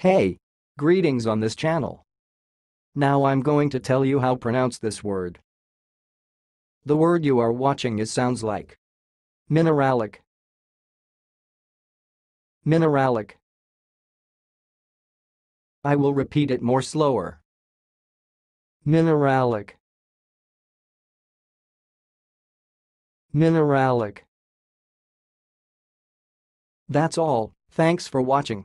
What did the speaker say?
Hey! Greetings on this channel. Now I'm going to tell you how pronounce this word. The word you are watching is sounds like mineralic mineralic I will repeat it more slower mineralic mineralic That's all, thanks for watching,